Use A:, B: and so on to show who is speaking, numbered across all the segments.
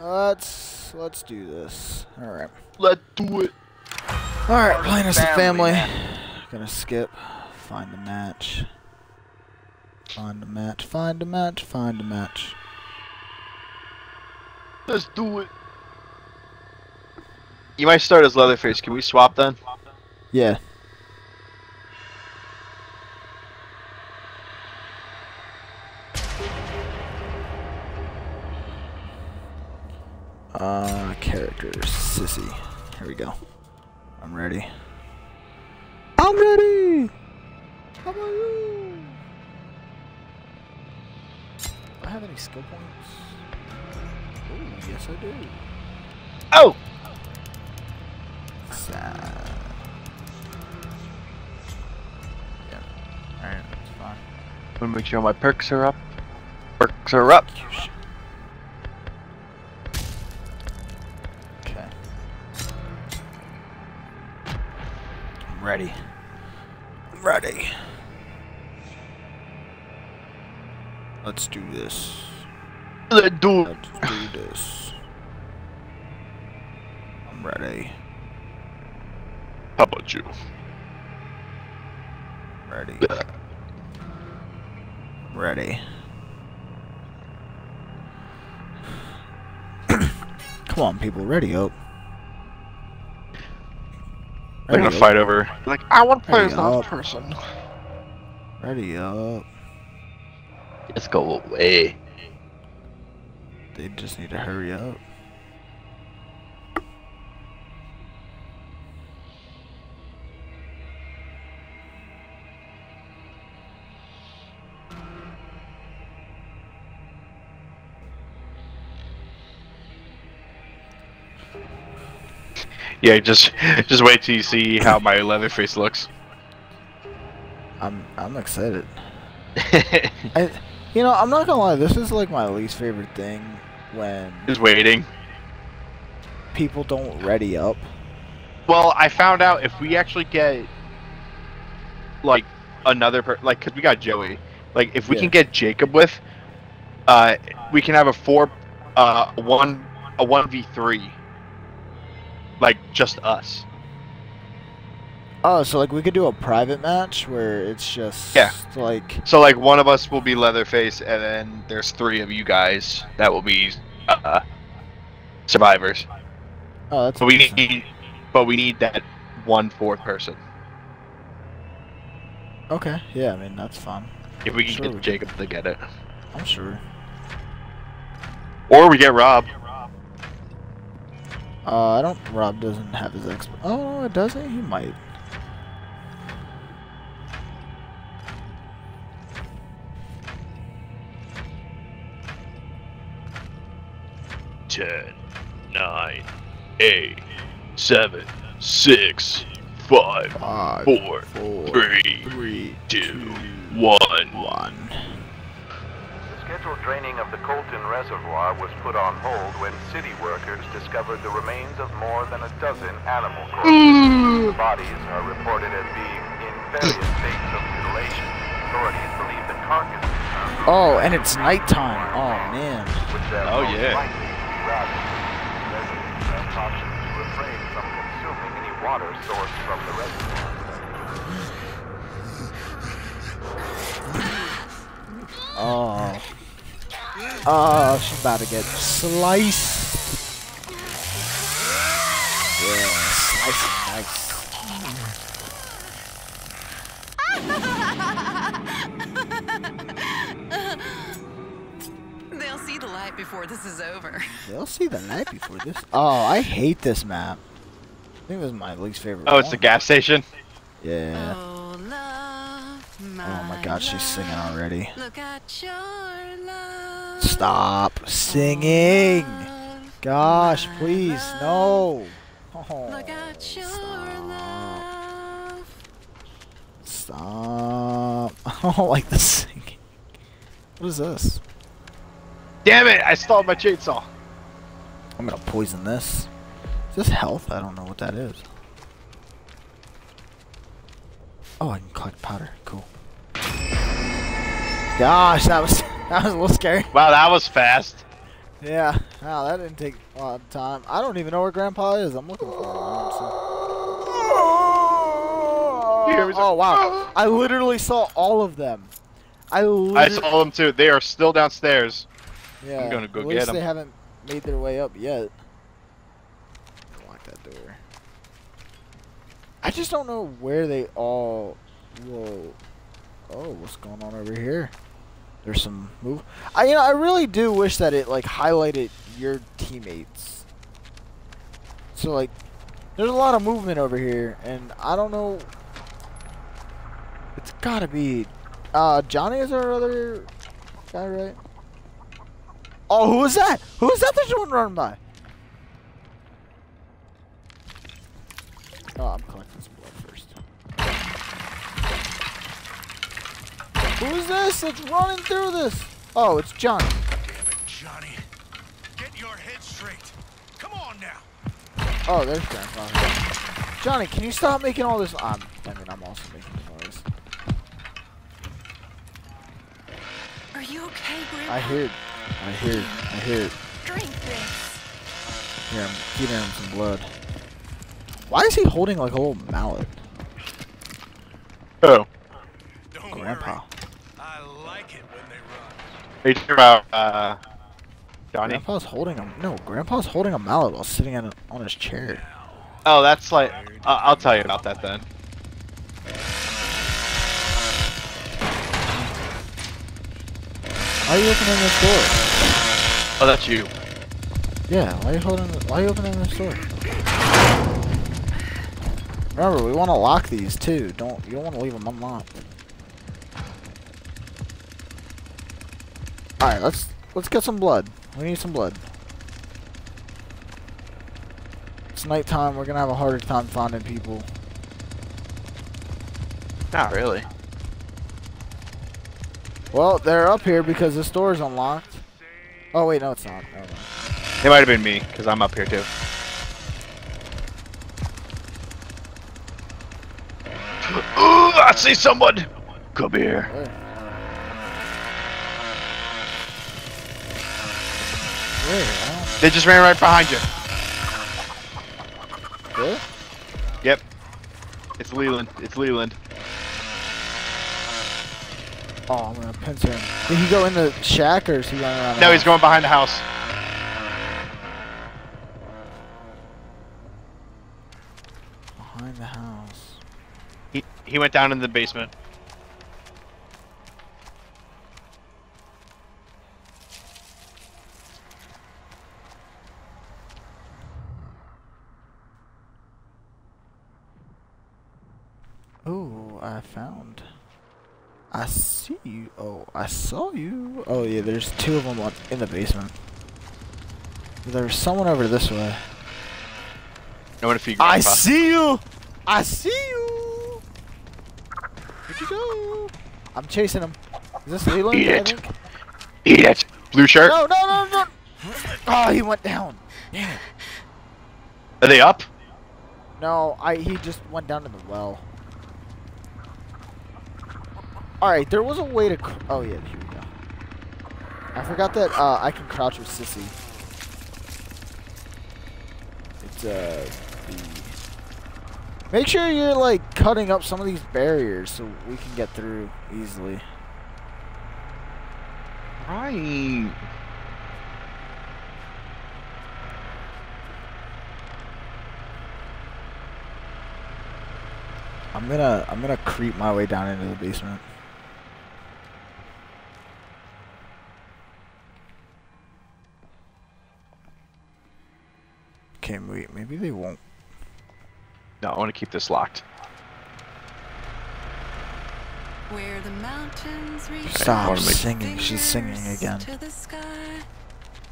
A: Let's let's do this. All right.
B: Let's do it.
A: All right, playing as a
B: family,
A: family. Gonna skip. Find a match. Find a match. Find a match. Find a match.
B: Let's do it. You might start as Leatherface. Can we swap then?
A: Yeah. Uh, characters, sissy. Here we go. I'm ready. I'm ready. How about you? Do I have any skill points? Oh, yes I do.
B: Oh!
A: Sad. Yeah. Alright, that's fine.
B: I'm gonna make sure my perks are up. Perks are up.
A: Ready. I'm ready. Let's do this.
B: Let's do.
A: Let's do this. I'm ready.
B: How about you?
A: Ready. Ready. Come on, people. Ready up.
B: They're gonna
A: Ready
B: fight over. Like, I want to play
A: Hurry
B: as that person.
A: Ready up.
B: Let's go away.
A: They just need to hurry up.
B: Yeah, just just wait till you see how my Leatherface looks.
A: I'm I'm excited. I, you know, I'm not gonna lie. This is like my least favorite thing when
B: just waiting.
A: people don't ready up.
B: Well, I found out if we actually get like another per like cuz we got Joey. Like if we
A: Yeah.
B: can get Jacob with uh we can have a 4 uh 1 a 1v3 like just us.
A: Oh, so like we could do a private match where it's just
B: Yeah.
A: like
B: So like one of us will be Leatherface and then there's 3 of you guys that will be uh survivors.
A: oh that's
B: But we need but we need that one fourth person.
A: okay. Yeah, I mean that's fun.
B: If we can
A: Sure
B: get
A: we can.
B: Jacob to get it.
A: I'm sure.
B: Or we get Rob.
A: Uh, I don't. Rob doesn't have his exp. Oh, it does he? He might.
B: Ten, nine, eight, seven, six, five,
A: Five,
B: four,
A: four,
B: three,
A: three,
B: two, one.
A: one.
C: The scheduled draining of the Colton Reservoir was put on hold when city workers discovered the remains of more than a dozen animal corpses. the bodies are reported as being in various mm. states of mutilation. Authorities believe the carcasses are
A: Oh, and it's nighttime. Oh man.
B: Oh, yeah.
C: likely to be ravaged. Residents are cautioned to refrain from consuming any water sourced from the reservoir.
A: Oh. Oh, she's about to get sliced. Yeah, slice it nice.
D: They'll see the light before this is over.
A: They'll see the light before this. Oh, I hate this map. I think it was my least favorite.
B: Oh, it's the gas station.
A: Yeah.
D: Oh, love,
A: Oh my God, she's singing already.
D: Look at your love.
A: Stop singing. Gosh, please, no. Oh,
D: Look at your
A: stop. Stop. I don't like the singing. What is this?
B: Damn it! I stalled my chainsaw.
A: I'm gonna poison this. Is this health? I don't know what that is. Oh, I can collect powder. Cool. Gosh, that was that was a little scary.
B: Wow, that was fast.
A: Yeah, Wow, that didn't take a lot of time. I don't even know where Grandpa is. I'm looking for him.
B: Here, he's
A: Oh wow! I literally saw all of them. I
B: I saw them too. They are still downstairs.
A: Yeah.
B: I'm gonna go
A: at
B: get
A: least
B: 'em.
A: they haven't made their way up yet. Lock that door. I just don't know where they all. Whoa. Oh, what's going on over here? There's some move. I you know I really do wish that it like highlighted your teammates. So like, there's a lot of movement over here, and I don't know. It's gotta be, uh, Johnny is our other guy, right? Oh, who is that? Who is that you went running by? Oh, I'm Who is this that's running through this? Oh, it's Johnny.
E: Damn it, Johnny. Get your head straight. Come on now.
A: Oh, there's Grandpa. Johnny, can you stop making all this? I'm, I mean, I'm also making noise.
D: Are you okay, Grandpa?
A: I hear, I hear, I hear,
D: Drink this.
A: hear him giving him some blood. Why is he holding like a little mallet?
B: Oh.
E: Don't
A: Grandpa.
E: worry. I like it when they run.
B: Are you talking about uh, Johnny?
A: Grandpa's holding him. No, Grandpa's holding a mallet while sitting on, on his chair.
B: Oh, that's like. Uh, I'll tell you about that then.
A: Why are you opening this door?
B: Oh, that's you.
A: Yeah, why are you holding? Why are you opening this door? Remember, we want to lock these too. Don't you don't want to leave them unlocked. All right, let's let's get some blood. We need some blood. It's nighttime. We're gonna have a harder time finding people.
B: Not really.
A: Well, they're up here because this door is unlocked. Oh wait, no, it's not.
B: It might have been me, because I'm up here too. Ooh, I see someone! Come here.
A: Where?
B: They just ran right behind you.
A: Really?
B: Yep. It's Leland. It's Leland.
A: Oh, I'm gonna pincer him. Did he go in the shack or is he running around?
B: No, he's going behind the house.
A: behind the house.
B: He he went down in the basement.
A: Oh, I found. I see you. Oh, I saw you. Oh yeah, there's two of them on- in the basement. There's someone over this way.
B: I want to feed
A: I see you. I see you. Where'd you go? I'm chasing him. Is this Leland?
B: Eat it. Eat it. Blue shirt.
A: No, no, no, no. Oh, he went down. Damn it.
B: Are they up?
A: No, I he just went down to the well. All right, there was a way to. Cr- oh yeah, here we go. I forgot that uh, I can crouch with Sissy. It's uh the. Make sure you're like cutting up some of these barriers so we can get through easily.
B: Right.
A: I'm gonna I'm gonna creep my way down into the basement. Okay, wait, maybe they won't.
B: No, I want to keep this locked.
D: Where the mountains reach
A: Stop
B: wanna
A: singing. She's singing again.
D: To the sky,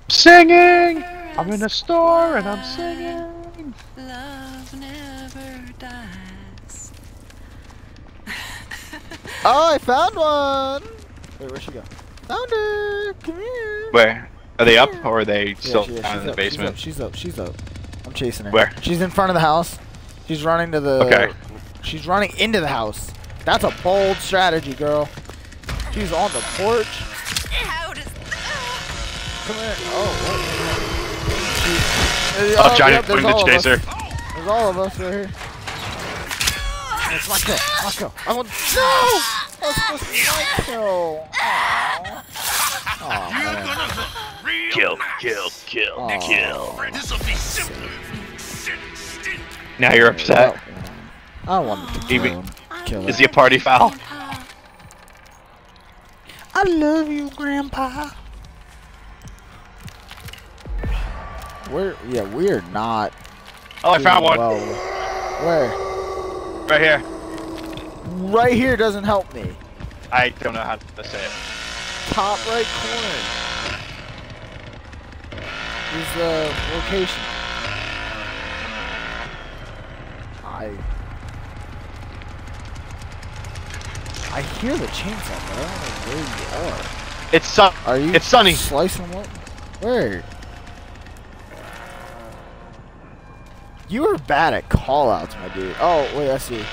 B: Singing. I'm in a store and I'm singing.
D: love never dies.
A: Oh, I found one! Wait, where'd she go? Found her! Come here!
B: Where? Are they up or are they
A: Yeah,
B: still
A: she
B: down
A: She's
B: in the
A: up,
B: basement?
A: She's up, she's up, she's up. I'm chasing her.
B: Where?
A: She's in front of the house. She's running to the...
B: Okay.
A: She's running into the house. That's a bold strategy, girl. She's on the porch.
D: How does?
A: Come here. Oh, Uh,
B: Oh, Johnny
A: yep, there's
B: the
A: all of us.
B: chaser.
A: There's all of us right here. It's my kill. My kill. I want. No! That's supposed to be my kill. Aw. Aw, man.
B: Kill, kill, kill,
A: Aw.
B: kill.
E: This'll be simple.
B: Now you're upset.
A: Oh, I wanted to kill him. Kill.
B: Is he a party foul?
A: I love you, Grandpa. We're yeah, we're not.
B: Oh, I found one.
A: well. Where?
B: Right here.
A: Right here doesn't help me.
B: I don't know how to say it.
A: Top right corner is the location. I I hear the chainsaw, but I don't know where you are.
B: It's sun.
A: Are you?
B: It's sunny.
A: Slicing what? Where? You are bad at callouts, my dude. Oh wait, I see.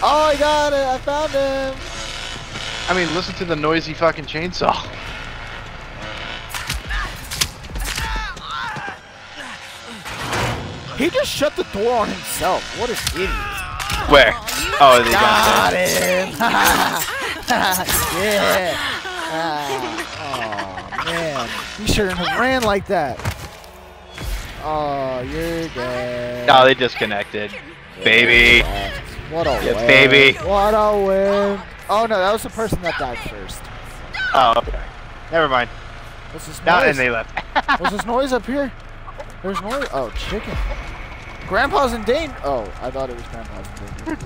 A: Oh, I got it! I found him.
B: I mean, listen to the noisy fucking chainsaw.
A: He just shut the door on himself. What an idiot.
B: Where? Oh, they
A: Got
B: got it.
A: him! yeah! Ah, oh, man. He shouldn't have ran like that. Oh, you're dead.
B: No, they disconnected. Baby.
A: What a
B: Yeah,
A: win.
B: baby.
A: What a win. Oh, no, that was the person that died first.
B: Oh, okay. Never mind.
A: What's this noise?
B: and they left.
A: What's this noise up here? There's noise. Oh, chicken. Grandpa's in danger. Oh, I thought it was Grandpa's in danger.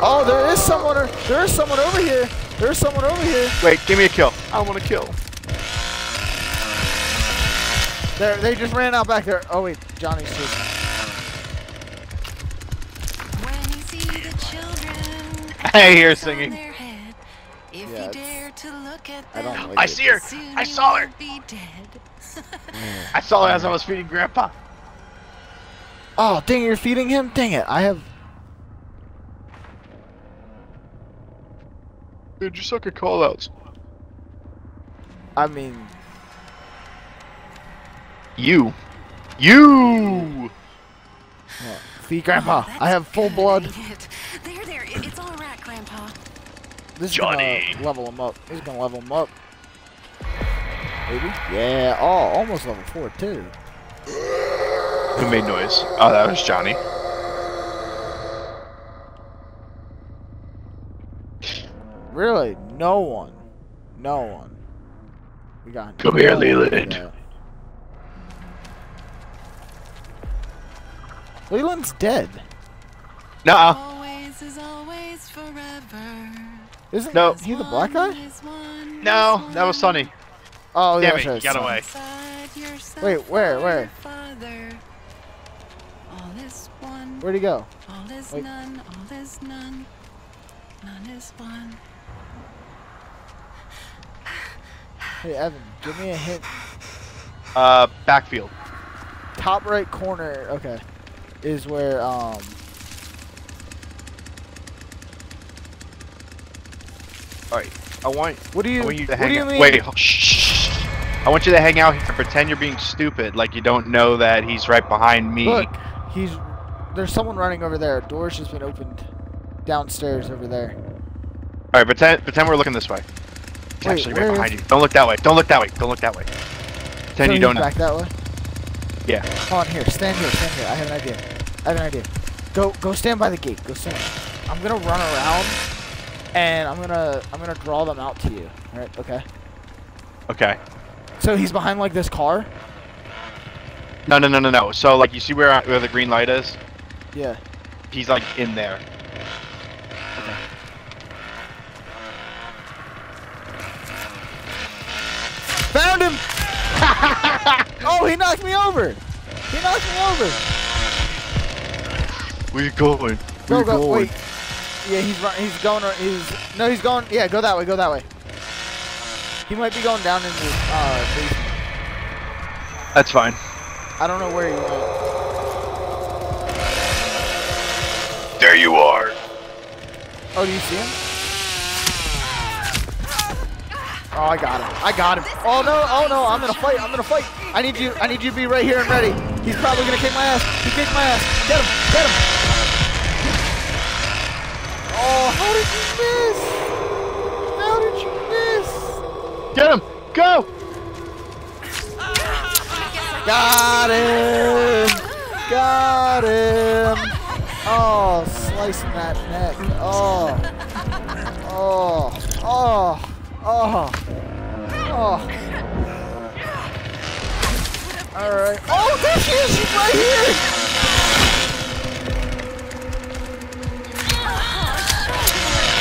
A: Oh, there is someone. o- There is someone over here. There's someone over here.
B: Wait, give me a kill. I want to kill.
A: There, they just ran out back there. Oh wait, Johnny's chasing.
D: When you see the children,
B: I hear singing.
D: head, If
A: Yeah,
D: you dare to look at
A: I don't
D: them,
A: like
B: I
A: it.
B: see her. I saw her.
D: will Be dead.
B: I saw it as I was feeding Grandpa.
A: Oh, dang you're feeding him? Dang it, I have.
B: Dude, you suck at callouts.
A: I mean,
B: You. You.
A: yeah, feed Grandpa.
D: Oh,
A: I have full
D: good,
A: blood.
D: ain't? There, there. It's all right, Grandpa.
A: This is
B: Johnny.
A: gonna level him up. This is gonna level him up. Maybe? Yeah. Oh, almost level four too.
B: Who made noise? Oh, that was Johnny.
A: Really? No one. No one. We got.
B: Come here,
A: no one
B: Leland.
A: that. Leland's dead.
B: Nuh-uh.
D: Always is always forever.
A: Isn't
B: No.
A: he the black guy?
D: One is one
B: No, that was
D: one.
B: Sonny.
A: Oh,
B: Damn
A: yeah,
B: it,
A: sure,
B: got
A: son.
B: away.
A: Wait, where, where?
D: Father. All is one.
A: Where'd he go?
D: All is
A: Wait.
D: none. All is none. None is one.
A: Hey, Evan, give me a hint.
B: Uh, backfield.
A: Top right corner. Okay, is where um.
B: Alright, I want,
A: What do you?
B: I want you to
A: what
B: hang
A: do you mean?
B: Wait, ho- shh, shh, shh. I want you to hang out here and pretend you're being stupid, like you don't know that he's right behind me.
A: Look, he's there's someone running over there. Door's just been opened downstairs over there.
B: Alright, pretend, pretend we're looking this way. He's
A: Wait,
B: actually right
A: is-
B: behind you. Don't look that way. Don't look that way. Don't look that way. Pretend
A: so
B: you don't know.
A: back that way.
B: Yeah.
A: Come on, here, stand here, stand here. I have an idea. I have an idea. Go, go, stand by the gate. Go stand. I'm gonna run around, and I'm gonna, I'm gonna draw them out to you. All right, okay.
B: Okay.
A: So he's behind like this car.
B: No, no, no, no, no. So, like, you see where, where the green light is?
A: Yeah.
B: He's, like, in there.
A: Found him! oh, he knocked me over! He knocked me over!
B: Where you going?
A: Go, go, wait. Yeah, he's run, he's going, ar- he's, no, he's going, yeah, go that way, go that way. He might be going down in the, uh, basement.
B: That's fine.
A: I don't know where he went.
B: There you are.
A: Oh, do you see him? Oh, I got him. I got him. Oh no! Oh no! I'm gonna fight. I'm gonna fight. I need you. I need you to be right here and ready. He's probably gonna kick my ass. He kicked my ass. Get him! Get him! Oh, how did you miss? How did you miss?
B: Get him! Go!
A: Got him! Got him! Oh, slicing that neck. Oh. Oh. Oh. Oh. Oh. Alright. Oh, there she is! She's right here!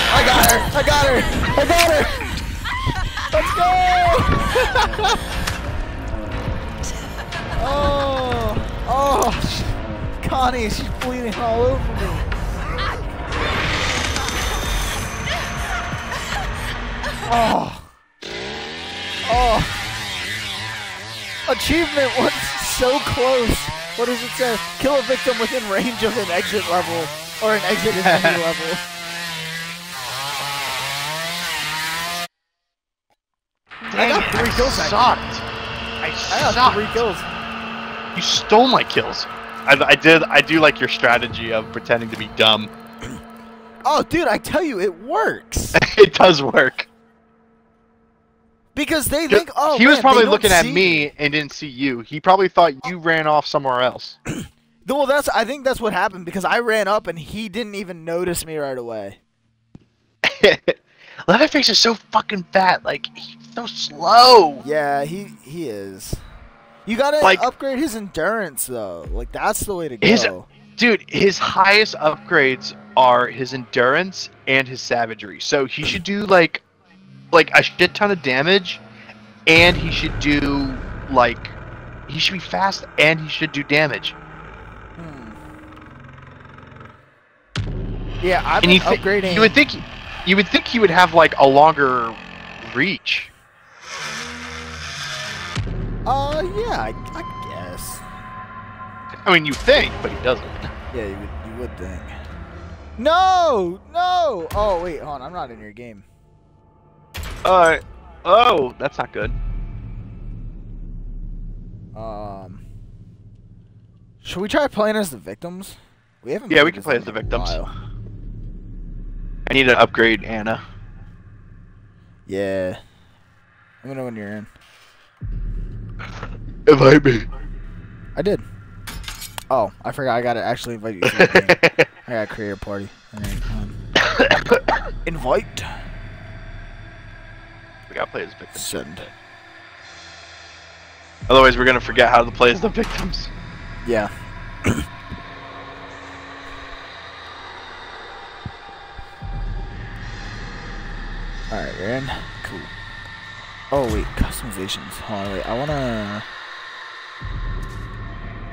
A: I got her! I got her! I got her! Let's go! Oh, oh, Connie, she's bleeding all over me. Oh, oh. Achievement was so close. What does it say? Kill a victim within range of an exit level or an exit in any level. I got three kills. I
B: Sucked. I
A: I got
B: sucked.
A: three kills.
B: You stole my kills. I, I did. I do like your strategy of pretending to be dumb.
A: Oh, dude, I tell you, it works.
B: it does work.
A: Because they think, oh,
B: he was probably
A: they
B: looking at
A: see
B: me and didn't see you. He probably thought you oh. ran off somewhere else.
A: Well, that's I think that's what happened because I ran up and he didn't even notice me right away.
B: Leatherface is so fucking fat. Like he's so slow.
A: Yeah, he he is. You gotta
B: Like-
A: upgrade his endurance though. Like that's the way to go.
B: His- Dude, his highest upgrades are his endurance and his savagery. So he should do like like a shit ton of damage and he should do like he should be fast and he should do damage.
A: Hmm. Yeah, I've
B: and you, thi-
A: upgrading.
B: you would think you would think he would have like a longer reach.
A: Uh, yeah, I, I guess.
B: I mean, you think, but he doesn't.
A: Yeah, you would, you would think. No, no. Oh wait, hold on. I'm not in your game.
B: Uh, oh, that's not good.
A: Um, should we try playing as the victims? We haven't.
B: Yeah, we can play as the victims. I need to upgrade Ana.
A: Yeah. Let me know when you're in.
B: Invite me.
A: I did. Oh, I forgot. I gotta actually invite you. To the game. I gotta create a party. Alright, um, invite.
B: we gotta play as victims.
A: Send.
B: Otherwise, we're gonna forget how to play as the victims.
A: Yeah. Alright, you're in. Cool. Oh wait, customizations. Hold on, wait. I wanna.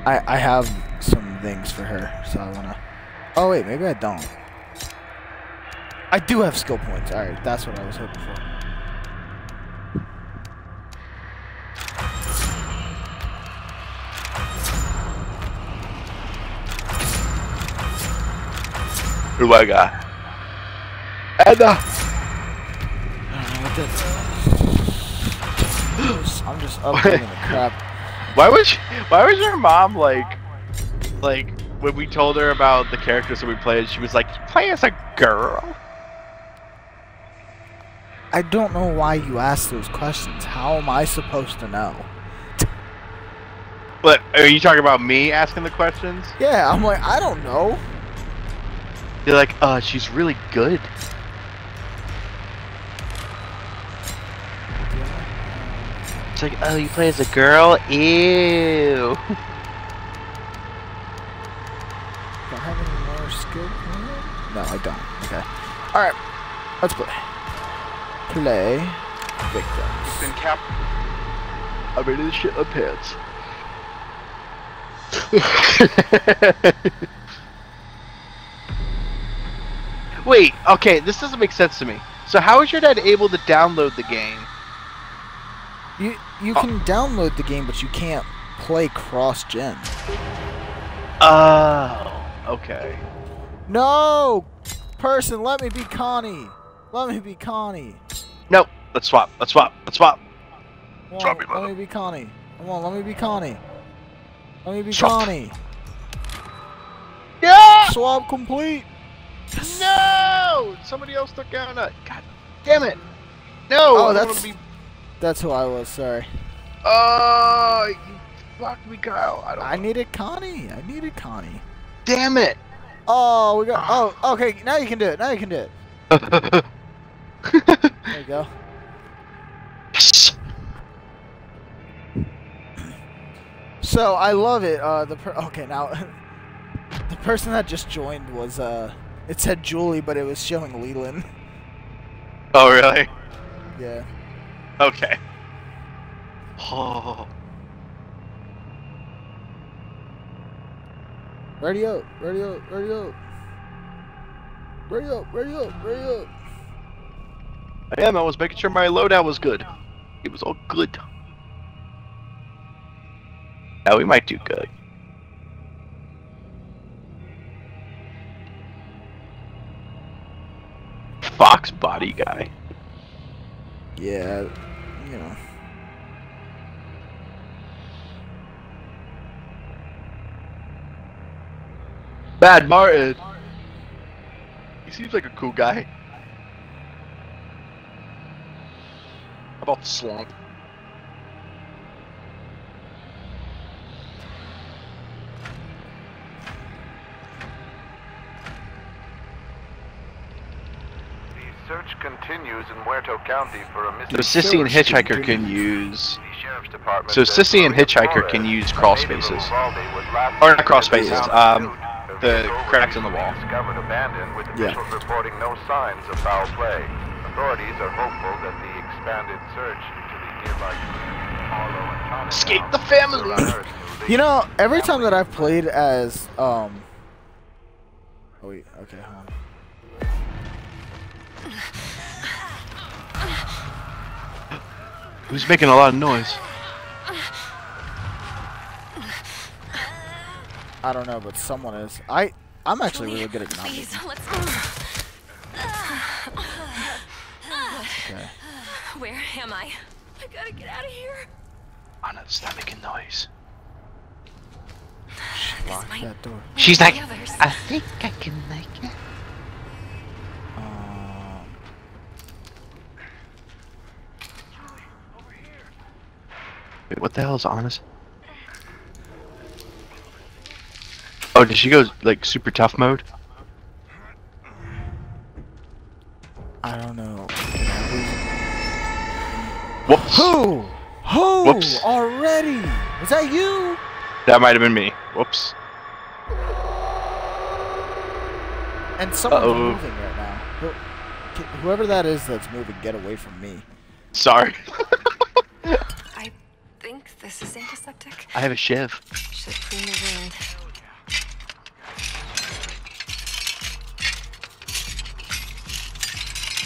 A: I I have some things for her, so I wanna. Oh wait, maybe I don't. I do have skill points. Alright, that's what I was hoping for.
B: Who I got? Ana.
A: I don't know what that. I'm just upgrading the crap.
B: Why was she, why was your mom like like when we told her about the characters that we played? She was like, "You play as a girl."
A: I don't know why you ask those questions. How am I supposed to know?
B: But are you talking about me asking the questions?
A: Yeah, I'm like, I don't know.
B: You're like, "Uh, she's really good." It's like, "Oh, you play as a girl? Ew."
A: Do I have any more skill? No, I don't. Okay. Alright. Let's play. Play. Victims.
B: Been cap. I'm ready to shit my pants. Wait, okay, this doesn't make sense to me. So how is your dad able to download the game?
A: You you
B: Oh.
A: can download the game, but you can't play cross-gen.
B: Oh, okay.
A: No! Person, let me be Connie. Let me be Connie.
B: No, Let's swap. Let's swap. Let's swap.
A: Come on,
B: it,
A: let
B: mother-
A: me be Connie. Come on, let me be Connie. Let me be
B: Swap.
A: Connie.
B: Yeah!
A: Swap complete.
B: No! Somebody else took Ana. God damn it! No!
A: Oh,
B: I
A: that's-
B: be.
A: That's who I was. Sorry.
B: Oh, you fucked me, Kyle. I don't.
A: I needed Connie. I needed Connie.
B: Damn it!
A: Oh, we got. Oh, okay. Now you can do it. Now you can do it. There you go. So I love it. Uh, the per- okay now, the person that just joined was uh, it said Julie, but it was showing Leland.
B: Oh, really?
A: Yeah.
B: Okay. Oh.
A: Ready up. Ready up. Ready up. Ready up. Ready up. Ready up.
B: I am. I was making sure my loadout was good. It was all good. Now we might do good. Fox body guy.
A: Yeah. You know.
B: Bad Martin. He seems like a cool guy. How about the slump?
C: The search continues in Muerto County for a missing
B: So Sissy and Hitchhiker can use.
C: The sheriff's department
B: So Sissy and Hitchhiker can use
C: a
B: crawl spaces.
C: Uvalde, was last
B: Or not
C: seen
B: crawl spaces, um, the cracks in the wall.
C: Discovered abandoned with
A: Yeah.
C: officials reporting no signs of foul play. Authorities are hopeful that the expanded search into the nearby communities of and Thomas
B: Escape the family!
C: unearth
A: You know, every time that I've played as um. Oh wait. Okay. Hold on.
B: Who's making a lot of noise?
A: I don't know, but someone is. I. I'm actually really good at not.
D: Please, let's.
A: Okay.
D: Where am I? I gotta get out of here.
B: Ana, stop making noise.
A: Lock that door.
B: She's like. I think I can make it.
A: Um.
B: Wait, what the hell is Ana's? Oh, did she go like super tough mode?
A: I don't know.
B: Whoops.
A: Who? Who?
B: Whoops.
A: Already? Is that you?
B: That might have been me. Whoops.
A: And someone's
B: Uh-oh.
A: moving right now. Whoever that is that's moving, get away from me.
B: Sorry.
D: I think this is antiseptic.
B: I have a shiv.
D: Should clean the wound.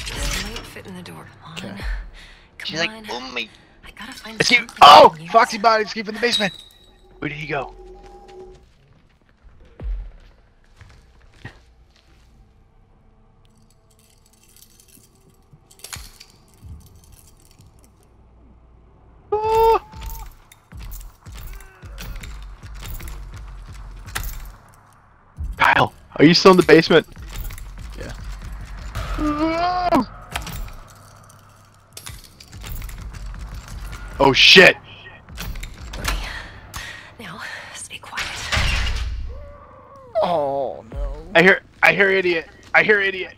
D: This might fit in the door. Come
A: Okay.
D: Come
B: She's
D: on.
B: Oh like, boom me.
D: I gotta find
B: Escape.
D: something
B: Oh,
D: I can use.
B: Foxy body escape from the basement. Where did he go? Are you still in the basement?
A: Yeah.
B: Oh shit!
D: Uh, now, stay quiet.
A: Oh no.
B: I hear, I hear idiot. I hear idiot.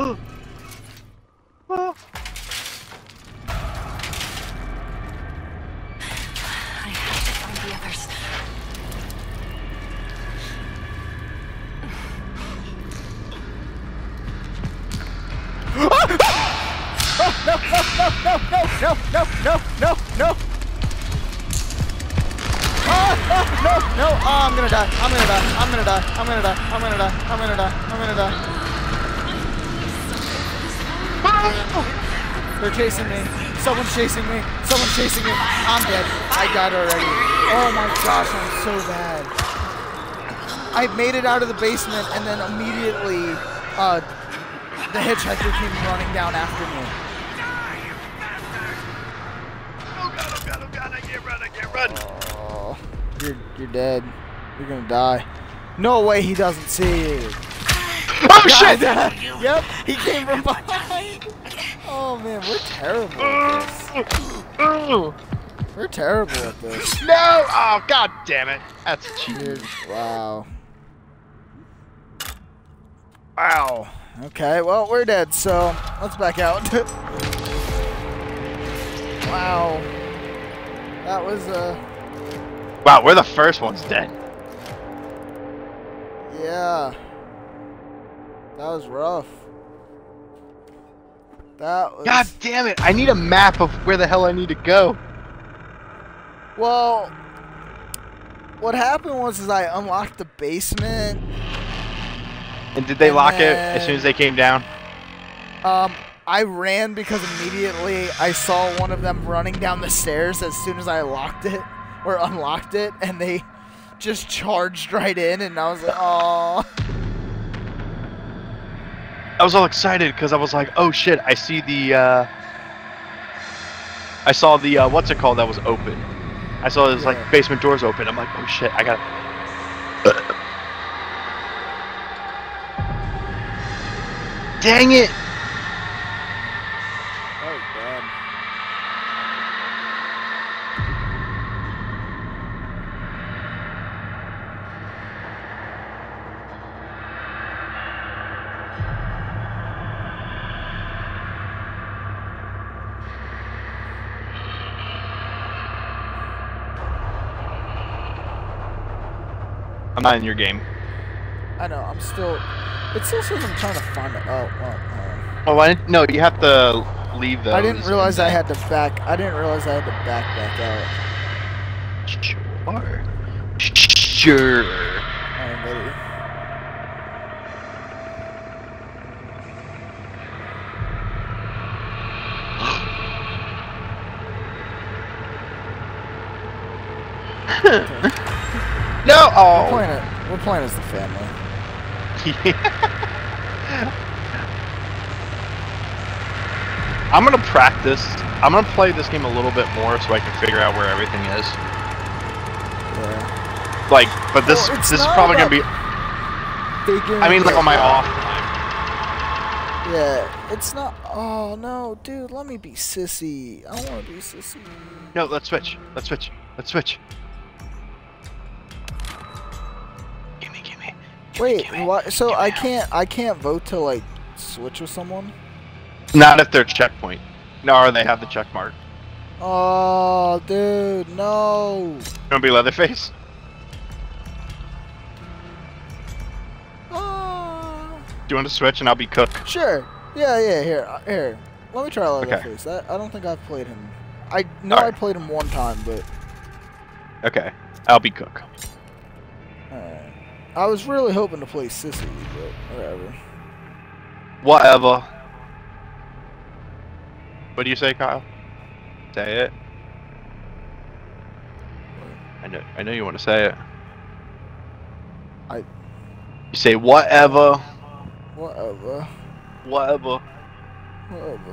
B: Oh. Oh.
D: I have to find the others.
A: No, no, no, no, no, no. Oh, oh, no, no. Oh, I'm gonna die. I'm gonna die. I'm gonna die. I'm gonna die. I'm gonna die. I'm gonna die. I'm gonna die. They're chasing me. Someone's chasing me. Someone's chasing me. I'm dead. I died already. Oh my gosh, I'm so bad. I made it out of the basement and then immediately uh, the hitchhiker came running down after me.
B: Oh god, oh god, oh god, I can't run, I can't run.
A: Oh, you're, you're dead. You're gonna die. No way he doesn't see you.
B: Oh shit!
A: yep, he came from behind. Oh man, we're terrible this.
B: Oh,
A: We're terrible at this.
B: no! Oh god damn it. That's cheating.
A: Wow. Wow. Okay, well, we're dead, so let's back out. wow. That was, uh,
B: Wow, we're the first ones dead.
A: yeah. That was rough. That was.
B: God damn it! I need a map of where the hell I need to go.
A: Well, what happened was is I unlocked the basement.
B: And did they
A: And
B: lock it as soon as they came down?
A: Um, I ran because immediately I saw one of them running down the stairs as soon as I locked it or unlocked it, and they just charged right in, and I was like, oh.
B: I was all excited because I was like, oh shit, I see the, uh... I saw the, uh, what's it called that was open. I saw this,
A: Yeah.
B: like, basement doors open. I'm like, oh shit, I gotta... Dang it! I'm not in your game.
A: I know, I'm still. It still says I'm trying to find it. Oh, well, uh,
B: Oh, I didn't, no, you have to leave those.
A: I didn't realize I had to back. I didn't realize I had to back back out.
B: Sure. Sure.
A: Alright, buddy.
B: No!
A: We're
B: Oh!
A: playing it. We're playing as the family.
B: I'm gonna practice. I'm gonna play this game a little bit more so I can figure out where everything is.
A: Yeah.
B: Like, but this
A: Well,
B: this is probably gonna be. I mean, like on my off time.
A: Yeah, it's not. Oh no, dude, let me be sissy. I want to be sissy.
B: No, let's switch. Let's switch. Let's switch.
A: Wait,
B: gimme.
A: So
B: gimme
A: I can't. I can't vote to like switch with someone.
B: Not if they're checkpoint. No, or they have the check mark.
A: Oh, dude, no.
B: You wanna be Leatherface?
A: Oh.
B: Do you want to switch and I'll be Cook?
A: Sure. Yeah, yeah. Here, uh, here. Let me try
B: Okay.
A: Leatherface. I, I don't think I've played him. I know
B: Alright.
A: I played him one time, but
B: Okay, I'll be Cook.
A: alright. I was really hoping to play Sissy, but whatever.
B: Whatever. What do you say, Kyle? Say it. I know. I know you want to say it.
A: I-
B: You say whatever.
A: Whatever.
B: Whatever.
A: Whatever.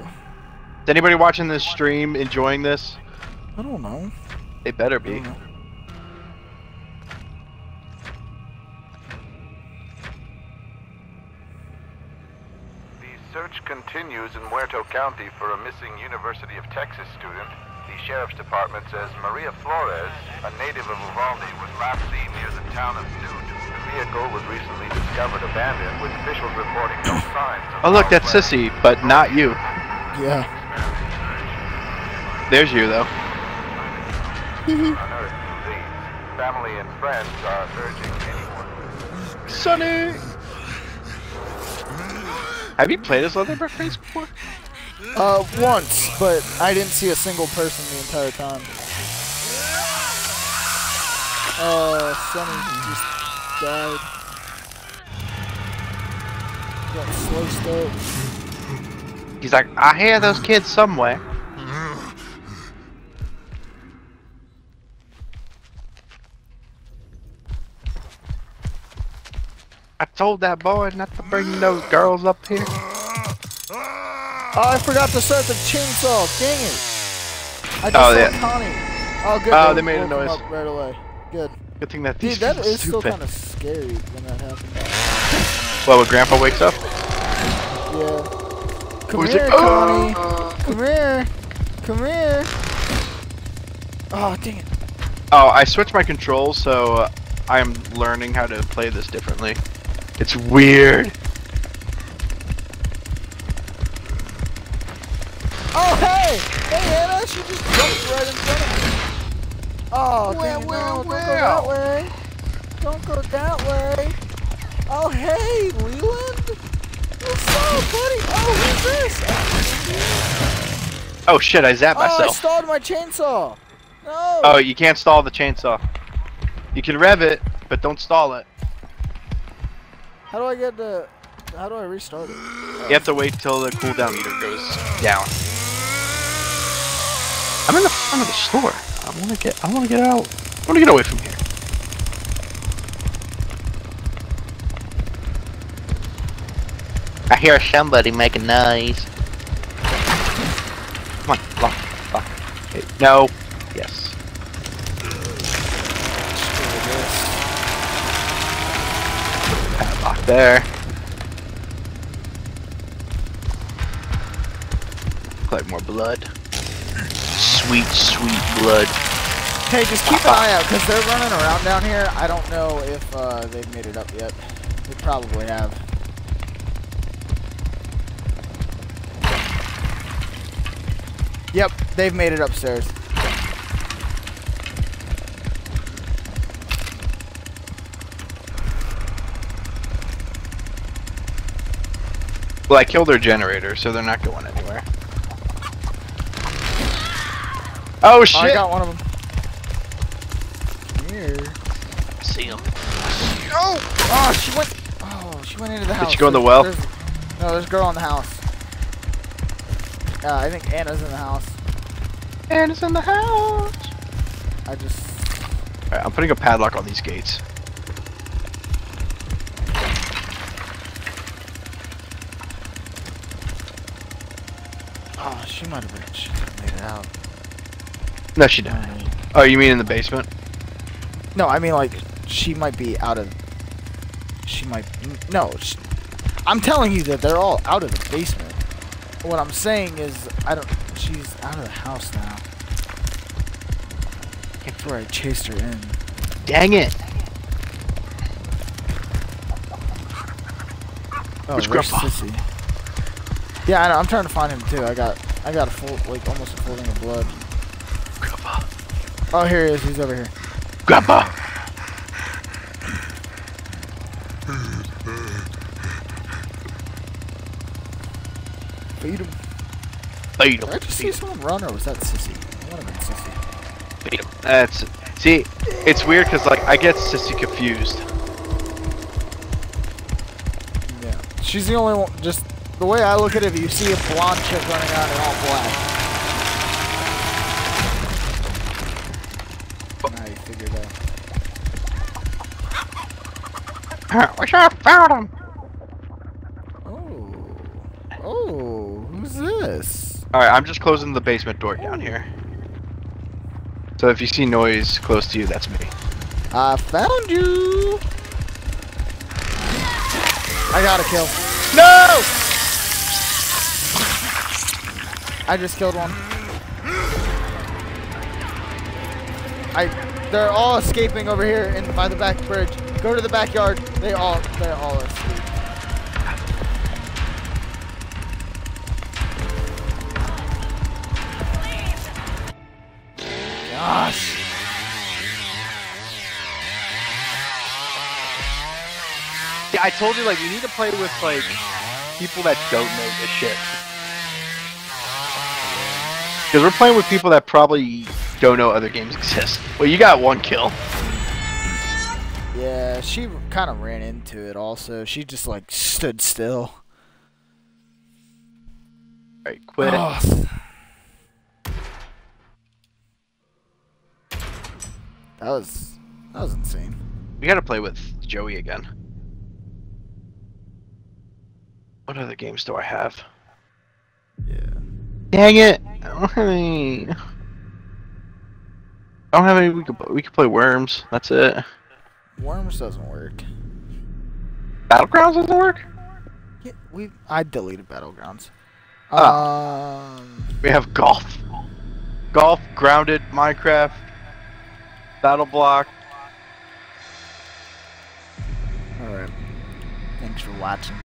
B: Is anybody watching this stream enjoying this?
A: I don't know.
B: They better be.
C: Search continues in Muerto County for a missing University of Texas student. The sheriff's department says Maria Flores, a native of Uvalde, was last seen near the town of Newt. The vehicle was recently discovered abandoned, with officials reporting no signs of
B: Oh look,
C: foul
B: that's
C: play.
B: Sissy, but not you.
A: Yeah.
B: There's you though.
C: Unearthed. Family and friends are urging anyone
B: Sonny. Have you played as Leatherface before?
A: Uh, once, but I didn't see a single person the entire time. Uh, Sonny just died. Got sliced up.
B: He's like, I hear those kids somewhere. I told that boy not to bring those girls up here.
A: Oh, I forgot to set the chainsaw. Dang it. I just
B: Oh,
A: saw
B: yeah.
A: Connie. Oh, good.
B: Oh,
A: they
B: they made a noise.
A: up right away. Good.
B: Good thing that
A: Dude,
B: these
A: that
B: kids are
A: is still kind of scary when that happens.
B: Well, when Grandpa wakes up,
A: Yeah. Come
B: Who's
A: here,
B: it?
A: Connie.
B: Oh.
A: Come here. Come here. Oh, dang it.
B: Oh, I switched my controls, so uh, I'm learning how to play this differently. It's weird.
A: Oh, hey! Hey, Ana, she just jumped right in front of me. Oh,
B: Well,
A: dang it,
B: well,
A: no, don't go that way. Don't go that way. Oh, hey, Leland. What's up, buddy? Oh, who's this?
B: Oh shit, I zapped
A: Oh, I stalled my chainsaw. No.
B: Oh, you can't stall the chainsaw. You can rev it, but don't stall it.
A: How do I get the... How do I restart it?
B: You have to wait till the cooldown meter goes down. I'm in the front of the store. I wanna get I wanna get out. I wanna get away from here. I hear somebody making noise. Come on, lock, lock. Okay, No. Yes. Padlock there. Collect more blood. Sweet, sweet blood.
A: Hey, just keep an eye out, because they're running around down here. I don't know if uh, they've made it up yet. They probably have. Yep, they've made it upstairs.
B: Well, I killed their generator, so they're not going anywhere. Oh
A: Oh,
B: shit!
A: I got one of them. Here.
B: See him.
A: Oh! Oh, she went. Oh, she went into the house.
B: Did she go in the well?
A: there's- no, there's a girl in the house. Uh, I think Ana's in the house.
B: Ana's in the house.
A: I just.
B: Alright, I'm putting a padlock on these gates.
A: She might have made it out.
B: No, she didn't. Oh, you mean in the basement?
A: No, I mean like she might be out of. She might no. She, I'm telling you that they're all out of the basement. What I'm saying is I don't. She's out of the house now. Before I chased her in.
B: Dang it!
A: Oh,
B: where's Grandpa?
A: Sissy? Yeah, I know, I'm trying to find him too. I got I got a full like almost a full thing of blood.
B: Grandpa.
A: Oh, here he is. He's over here.
B: Grandpa!
A: Feed him.
B: Feed
A: Did I
B: him.
A: just see
B: him.
A: someone run, or was that Sissy? Might have been Sissy.
B: Feed him. That's see. It's weird because like I get Sissy confused.
A: Yeah. She's the only one, just the way I look at it, if you see a blonde chick running around in all black. Now you figured out.
B: Wish I found him.
A: Oh. Oh, who's this?
B: All right, I'm just closing the basement door down here. So if you see noise close to you, that's me.
A: I found you! I got a kill.
B: No!
A: I just killed one. I they're all escaping over here in by the back bridge. Go to the backyard. They all they all escape. Gosh.
B: Yeah, I told you like we need to play with like people that don't know this shit. Because we're playing with people that probably don't know other games exist. Well, you got one kill.
A: Yeah, she kind of ran into it also. She just like stood still.
B: Right, quit.
A: Oh. That was that was insane.
B: We gotta play with Joey again. What other games do I have?
A: Yeah.
B: Dang it! I don't have any. I don't have any. We could we could play Worms. That's it.
A: Worms doesn't work.
B: Battlegrounds doesn't work.
A: Yeah, we I deleted Battlegrounds.
B: Ah.
A: Um
B: We have golf, golf, grounded, Minecraft, Battle Block.
A: alright. Thanks for watching.